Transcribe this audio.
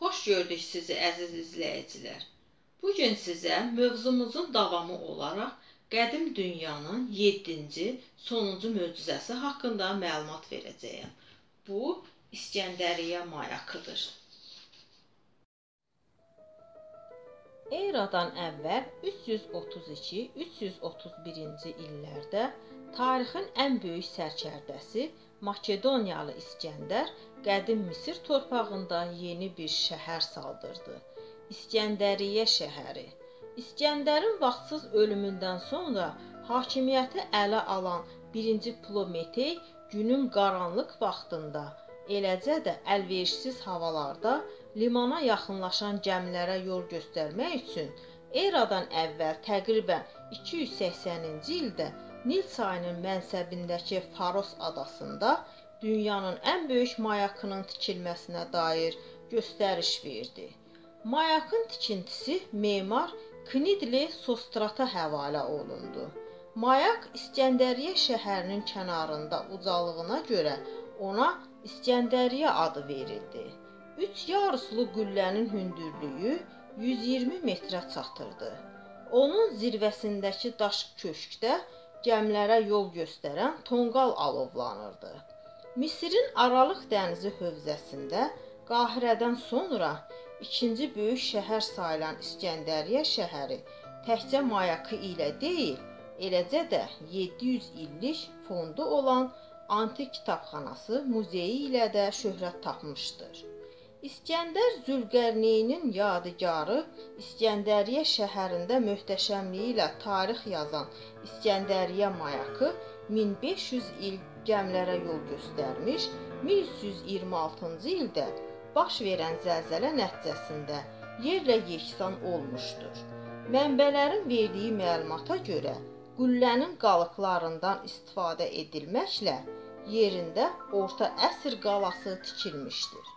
Xoş gördük sizi əziz izləyicilər. Bu gün sizə mövzumuzun davamı olaraq qədim dünyanın 7-ci, sonuncu möcüzəsi haqqında məlumat verəcəyəm. Bu İskəndəriyyə mayakıdır. Eradan əvvəl 332-331-ci illərdə tarixin ən böyük sərkərdəsi Makedoniyalı İskəndər qədim Misir torpağında yeni bir şəhər saldırdı. İskəndəriyyə şəhəri. İskəndərin vaxtsız ölümündən sonra hakimiyyəti ələ alan 1-ci Ptolemey günün qaranlıq vaxtında, eləcə də əlverişsiz havalarda limana yaxınlaşan gəmilərə yol göstərmək üçün eradan əvvəl təqribən 280-ci ildə Nil çayının mənsəbindəki Faros adasında dünyanın ən böyük mayakının tikilməsinə dair göstəriş verdi. Mayakın tikintisi memar Knidli Sostrata həvalə olundu. Mayak İskəndəriyyə şəhərinin kənarında ucalığına görə ona İskəndəriyyə adı verildi. 3 yaruslu qüllənin hündürlüyü 120 metrə çatırdı. Onun zirvəsindəki daş köşkdə gəmilərə yol göstərən tonqal alovlanırdı. Misirin Aralıq dənizi hövzəsində Qahirədən sonra ikinci böyük şəhər sayılan İskəndəriyyə şəhəri təkcə mayakı ilə deyil, eləcə də 700 illik fondu olan antik kitabxanası, muzeyi ilə də şöhrət tapmışdır. İskəndər Zülqərneyninin yadigarı İskəndəriyyə şəhərində möhtəşəmliyi ilə tarix yazan İskəndəriyyə mayakı 1500 il gəmilərə yol göstərmiş, 1326-cı ildə baş verən zəlzələ nəticəsində yerlə yeksan olmuşdur. Mənbələrin verdiyi məlumata görə qüllənin qalıqlarından istifadə edilməklə yerində orta əsr qalası tikilmişdir.